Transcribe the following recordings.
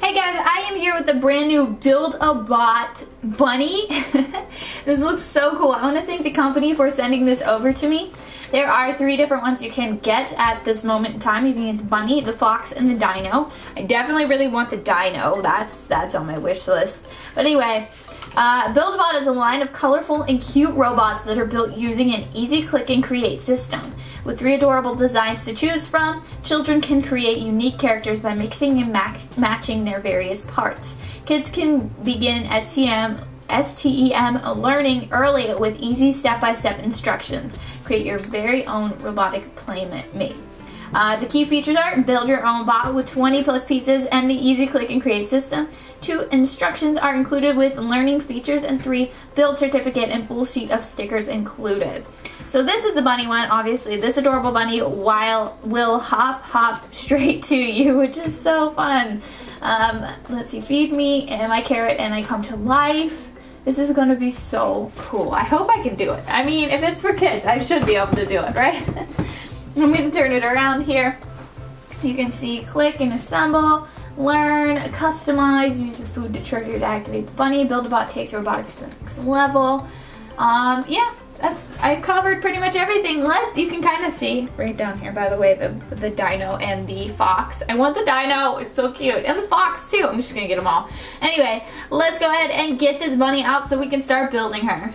Hey guys, I am here with the brand new Build-A-Bot bunny. this looks so cool. I want to thank the company for sending this over to me. There are three different ones you can get at this moment in time. You can get the bunny, the fox, and the dino. I definitely really want the dino. That's that's on my wish list. But anyway, uh, Build-A-Bot is a line of colorful and cute robots that are built using an easy click and create system. With three adorable designs to choose from, children can create unique characters by mixing and matching their various parts. Kids can begin STM STEM learning early with easy step-by-step -step instructions. Create your very own robotic playmate. Uh, the key features are build your own bot with 20 plus pieces and the easy click and create system. Two, instructions are included with learning features. And three, build certificate and full sheet of stickers included. So this is the bunny one, obviously. This adorable bunny while will hop, hop straight to you, which is so fun. Um, let's see, feed me and my carrot and I come to life. This is gonna be so cool. I hope I can do it. I mean, if it's for kids, I should be able to do it, right? I'm gonna turn it around here. You can see click and assemble, learn, customize, use the food to trigger to activate the bunny, build a bot takes robotics to the next level. Um, yeah, that's I covered pretty much everything. Let's you can kind of see right down here by the way the the dino and the fox. I want the dino. It's so cute. And the fox too. I'm just to get them all. Anyway, let's go ahead and get this bunny out so we can start building her.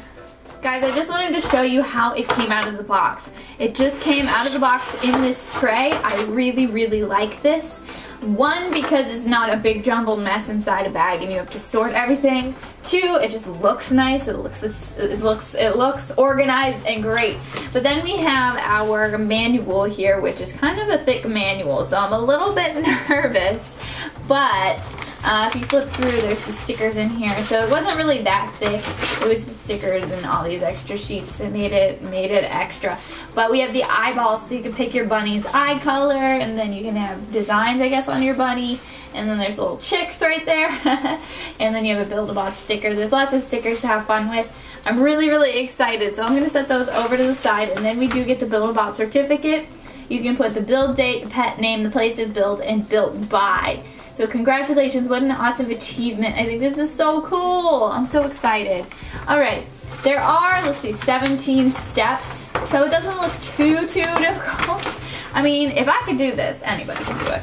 Guys, I just wanted to show you how it came out of the box. It just came out of the box in this tray. I really, really like this. One, because it's not a big jumbled mess inside a bag and you have to sort everything. Two, it just looks nice. It looks it looks it looks organized and great. But then we have our manual here, which is kind of a thick manual, so I'm a little bit nervous. But uh, if you flip through, there's the stickers in here. So it wasn't really that thick. It was the stickers and all these extra sheets that made it made it extra. But we have the eyeballs, so you can pick your bunny's eye color, and then you can have designs, I guess, on your bunny. And then there's little chicks right there. and then you have a Build-A-Bot sticker. There's lots of stickers to have fun with. I'm really, really excited. So I'm going to set those over to the side, and then we do get the Build-A-Bot certificate. You can put the build date, the pet name, the place of build, and built by. So congratulations, what an awesome achievement. I think this is so cool. I'm so excited. All right, there are, let's see, 17 steps. So it doesn't look too, too difficult. I mean, if I could do this, anybody can do it.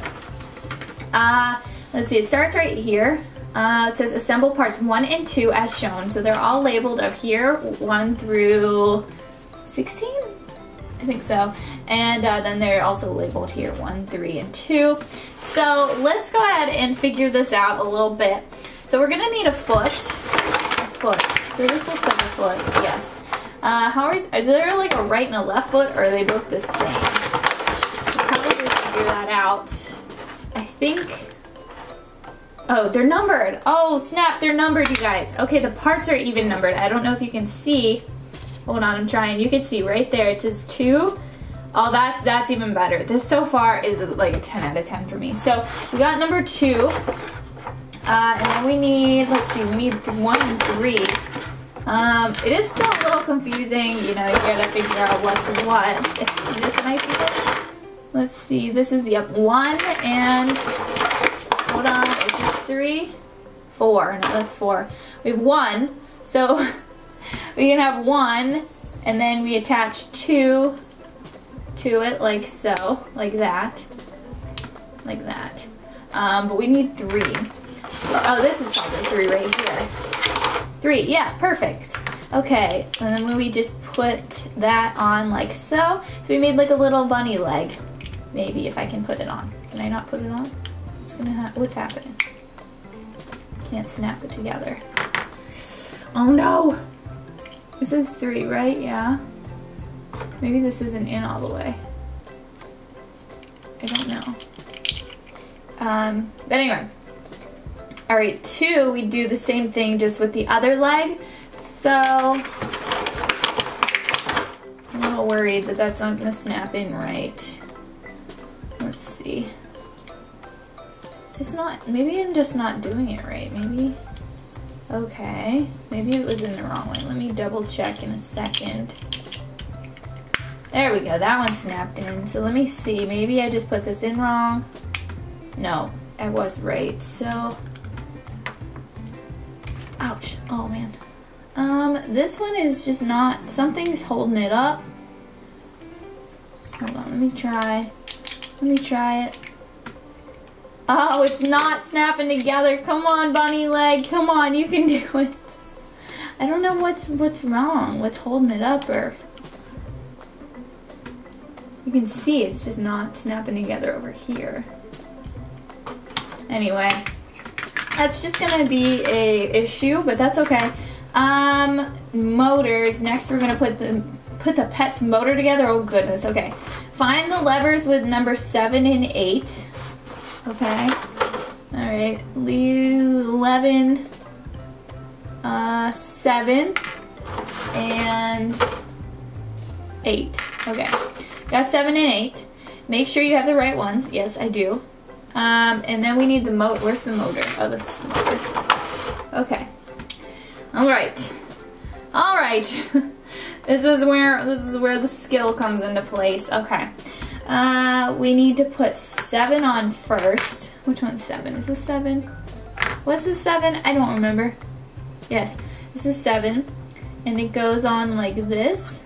Uh, let's see, it starts right here. Uh, it says assemble parts 1 and 2 as shown. So they're all labeled up here, 1 through 16? I think so. And uh, then they're also labeled here, 1, 3, and 2. So let's go ahead and figure this out a little bit. So we're going to need a foot. A foot. So this looks like a foot, yes. Uh, how is, is there like a right and a left foot, or are they both the same? We'll probably figure that out. I think... Oh, they're numbered. Oh, snap, they're numbered, you guys. Okay, the parts are even numbered. I don't know if you can see. Hold on, I'm trying. You can see right there. It says two Oh, that, that's even better. This so far is like a 10 out of 10 for me. So we got number two. Uh, and then we need, let's see, we need one and three. Um, it is still a little confusing, you know, you gotta figure out what's what. This might be it. Let's see, this is, yep, one and, hold on, is this three? Four, no, that's four. We have one, so we can have one, and then we attach two to it like so, like that, like that. Um, but we need three. Oh, this is probably three right here. Three, yeah, perfect. Okay, and then we just put that on like so. So we made like a little bunny leg. Maybe if I can put it on. Can I not put it on? What's gonna ha what's happening? Can't snap it together. Oh no! This is three, right? Yeah. Maybe this isn't in all the way. I don't know. Um, but anyway. Alright, two, we do the same thing just with the other leg. So, I'm a little worried that that's not going to snap in right. Let's see. Is this not, maybe I'm just not doing it right. Maybe, okay. Maybe it was in the wrong way. Let me double check in a second. There we go, that one snapped in. So let me see, maybe I just put this in wrong. No, I was right. So, ouch. Oh man. Um, this one is just not, something's holding it up. Hold on, let me try. Let me try it. Oh, it's not snapping together. Come on, bunny leg. Come on, you can do it. I don't know what's what's wrong. What's holding it up or you can see it's just not snapping together over here. Anyway, that's just gonna be a issue, but that's okay. Um, motors. Next, we're gonna put the put the pet's motor together. Oh goodness. Okay. Find the levers with number seven and eight. Okay. All right. Eleven, uh, seven, and eight. Okay. Got seven and eight. Make sure you have the right ones. Yes, I do. Um, and then we need the motor. Where's the motor? Oh, this is the motor. Okay. All right. All right. this is where this is where the skill comes into place. Okay. Uh, we need to put seven on first. Which one's seven? Is this seven? What's this seven? I don't remember. Yes, this is seven. And it goes on like this.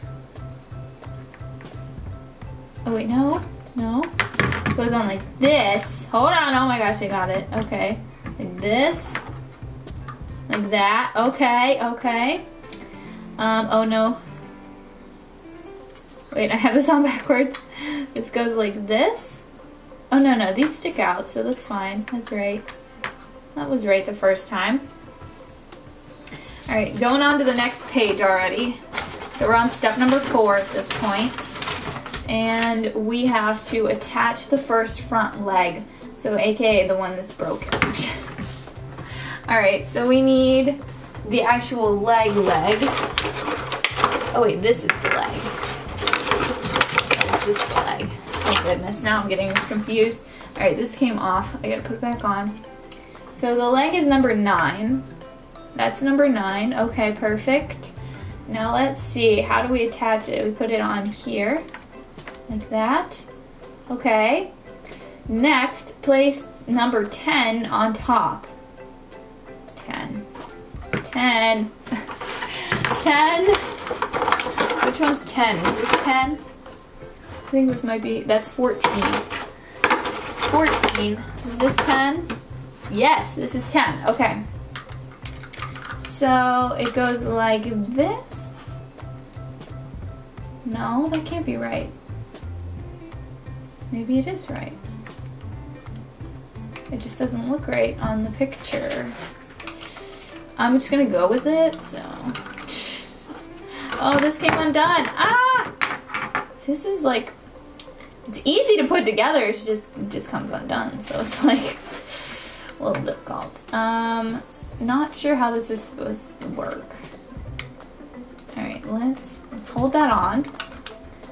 Oh wait, no, no. It goes on like this. Hold on, oh my gosh, I got it. Okay, like this. Like that, okay, okay. Um, oh no. Wait, I have this on backwards. This goes like this. Oh no, no, these stick out, so that's fine. That's right. That was right the first time. Alright, going on to the next page already. So we're on step number four at this point. And we have to attach the first front leg. So aka the one that's broken. Alright, so we need the actual leg leg. Oh wait, this is the leg. This is leg. Oh goodness, now I'm getting confused. Alright, this came off. I gotta put it back on. So the leg is number nine. That's number nine. Okay, perfect. Now let's see, how do we attach it? We put it on here, like that. Okay. Next, place number 10 on top. 10. 10. 10. Which one's 10? Is this 10? Think this might be, that's 14. It's 14. Is this 10? Yes, this is 10. Okay. So it goes like this. No, that can't be right. Maybe it is right. It just doesn't look right on the picture. I'm just gonna go with it, so. Oh, this came undone. Ah! This is like, it's easy to put together, it's just, it just comes undone, so it's like a little difficult. Um, not sure how this is supposed to work. Alright, let's, let's hold that on.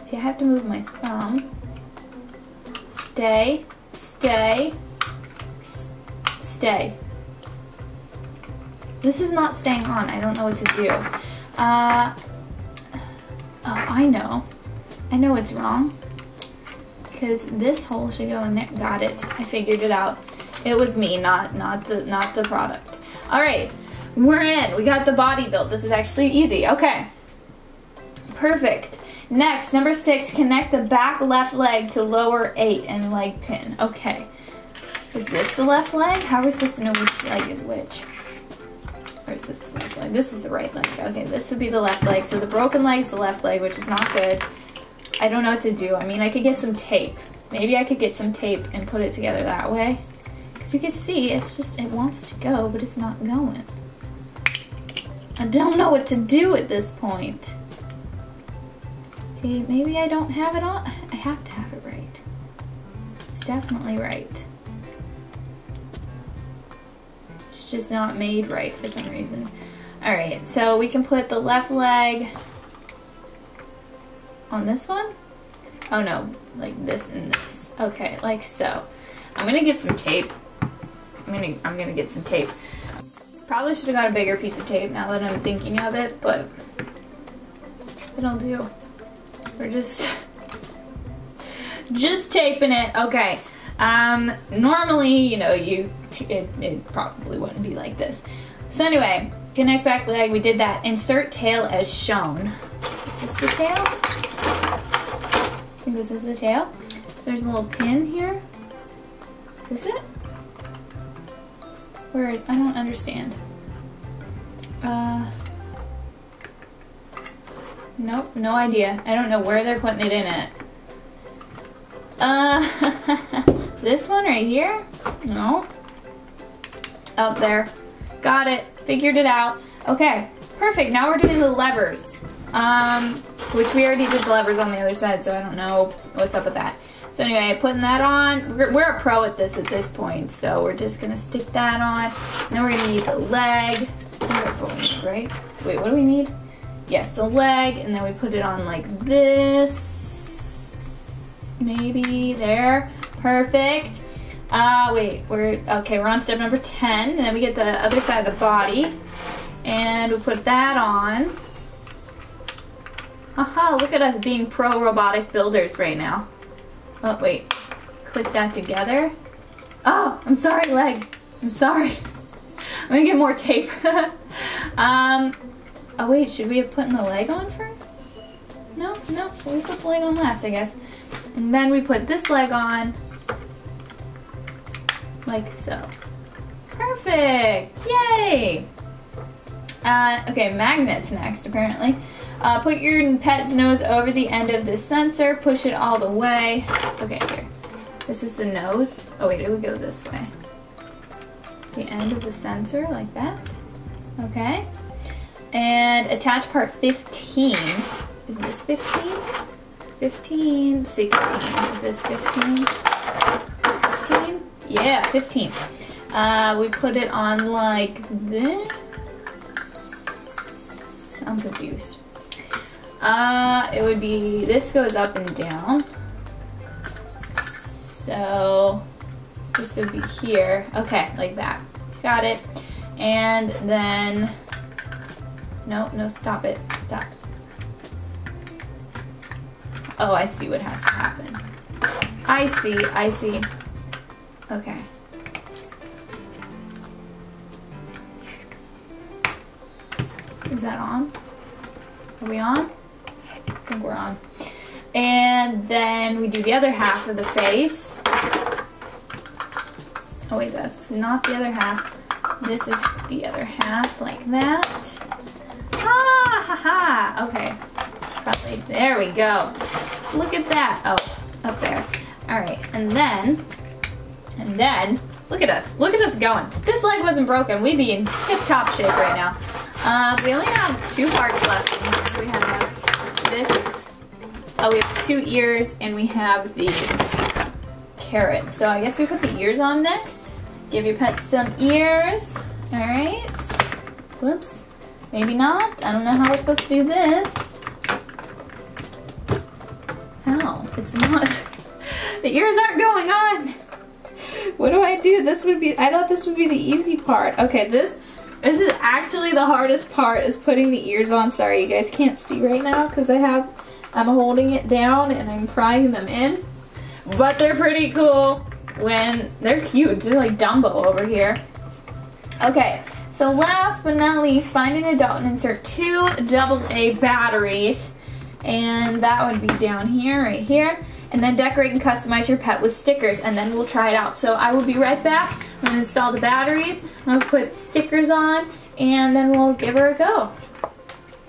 See, I have to move my thumb. Stay, stay, stay. This is not staying on. I don't know what to do. Uh, oh, I know. I know it's wrong. Because this hole should go in there. Got it. I figured it out. It was me, not not the not the product. All right, we're in. We got the body built. This is actually easy. Okay, perfect. Next, number six, connect the back left leg to lower eight and leg pin. Okay, is this the left leg? How are we supposed to know which leg is which? Or is this the left leg? This is the right leg. Okay, this would be the left leg. So the broken leg is the left leg, which is not good. I don't know what to do. I mean, I could get some tape. Maybe I could get some tape and put it together that way. Because you can see, it's just, it wants to go, but it's not going. I don't know what to do at this point. See, maybe I don't have it on. I have to have it right. It's definitely right. It's just not made right for some reason. Alright, so we can put the left leg on this one. Oh no, like this and this. Okay, like so. I'm gonna get some tape. I'm gonna I'm gonna get some tape. Probably should have got a bigger piece of tape now that I'm thinking of it, but it'll do. We're just just taping it. Okay. Um, normally, you know, you it, it probably wouldn't be like this. So anyway, connect back leg, we did that. Insert tail as shown. Is this the tail? This is the tail. So there's a little pin here. Is this it? Where, I don't understand. Uh, nope, no idea. I don't know where they're putting it in it. Uh, this one right here? No. Up there. Got it. Figured it out. Okay, perfect. Now we're doing the levers. Um, which we already did the levers on the other side, so I don't know what's up with that. So anyway, putting that on. We're, we're a pro at this at this point, so we're just gonna stick that on. then we're gonna need the leg. I think that's what we need, right? Wait, what do we need? Yes, the leg, and then we put it on like this maybe there. Perfect. Uh, wait, we're, okay, we're on step number 10, and then we get the other side of the body, and we put that on. Haha, look at us being pro robotic builders right now. Oh, wait, click that together. Oh, I'm sorry, leg. I'm sorry. I'm gonna get more tape. um, oh wait, should we have put the leg on first? No, no, we put the leg on last, I guess. And then we put this leg on, like so. Perfect! Yay! Uh, okay, magnets next, apparently. Uh, put your pet's nose over the end of the sensor, push it all the way. Okay, here. This is the nose. Oh wait, it would go this way. The end of the sensor, like that. Okay. And attach part 15. Is this 15? 15, 16. Is this 15? 15? Yeah, 15. Uh, we put it on like this. Uh, it would be, this goes up and down. So, this would be here. Okay, like that. Got it. And then, no, no, stop it. Stop. Oh, I see what has to happen. I see, I see. Okay. Is that on? Are we on? Think we're on. And then we do the other half of the face. Oh wait, that's not the other half. This is the other half, like that. Ha ha ha! Okay. Probably. There we go. Look at that. Oh, up there. All right, and then, and then, look at us. Look at us going. If this leg wasn't broken, we'd be in tip-top shape right now. Uh, we only have two parts left. Oh, we have two ears, and we have the carrot. So I guess we put the ears on next. Give your pet some ears. All right. Whoops. Maybe not. I don't know how we're supposed to do this. How? It's not. the ears aren't going on. What do I do? This would be, I thought this would be the easy part. Okay, this, this is actually the hardest part is putting the ears on. Sorry, you guys can't see right now because I have, I'm holding it down and I'm prying them in. But they're pretty cool when, they're huge. They're like Dumbo over here. Okay, so last but not least, find an adult and insert two AA batteries and that would be down here, right here. And then decorate and customize your pet with stickers, and then we'll try it out. So I will be right back. I'm gonna install the batteries, I'm gonna put stickers on, and then we'll give her a go.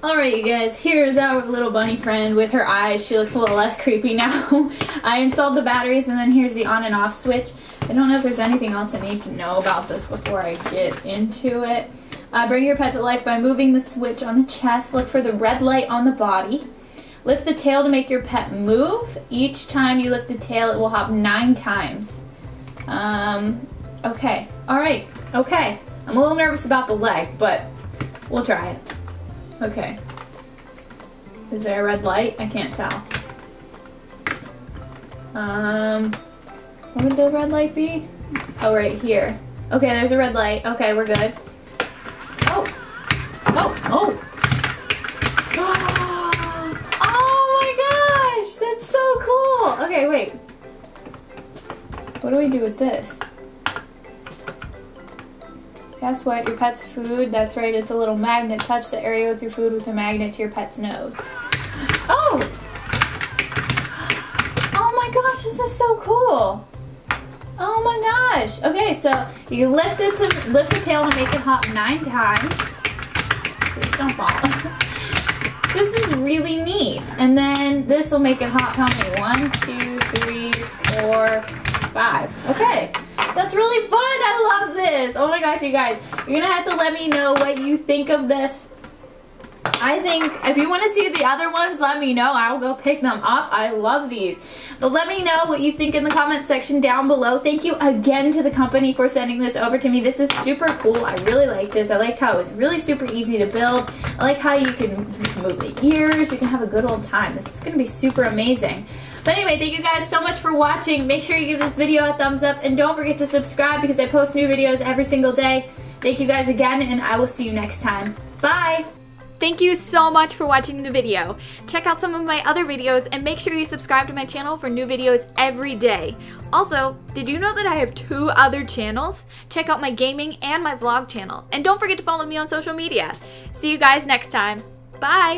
Alright you guys, here's our little bunny friend with her eyes. She looks a little less creepy now. I installed the batteries and then here's the on and off switch. I don't know if there's anything else I need to know about this before I get into it. Uh, bring your pet to life by moving the switch on the chest. Look for the red light on the body. Lift the tail to make your pet move. Each time you lift the tail, it will hop nine times. Um, okay. All right. Okay. I'm a little nervous about the leg, but we'll try it. Okay. Is there a red light? I can't tell. Um, what would the red light be? Oh, right here. Okay, there's a red light. Okay, we're good. Oh! Oh! Oh! Oh my gosh, that's so cool. Okay, wait. what do we do with this? Guess what? Your pet's food. That's right, it's a little magnet. Touch the area with your food with a magnet to your pet's nose. Oh! Oh my gosh, this is so cool. Oh my gosh. Okay, so you lift it to lift the tail and make it hop nine times. Please don't fall. this is really neat. And then this will make it hop how many? One, two, three, four, five. Okay. That's really fun. I love this. Oh my gosh, you guys. You're going to have to let me know what you think of this. I think if you want to see the other ones, let me know. I will go pick them up. I love these. But let me know what you think in the comment section down below. Thank you again to the company for sending this over to me. This is super cool. I really like this. I like how it's really super easy to build. I like how you can, move the ears. You can have a good old time. This is going to be super amazing. But anyway, thank you guys so much for watching. Make sure you give this video a thumbs up and don't forget to subscribe because I post new videos every single day. Thank you guys again and I will see you next time. Bye! Thank you so much for watching the video. Check out some of my other videos and make sure you subscribe to my channel for new videos every day. Also, did you know that I have two other channels? Check out my gaming and my vlog channel. And don't forget to follow me on social media. See you guys next time. Bye!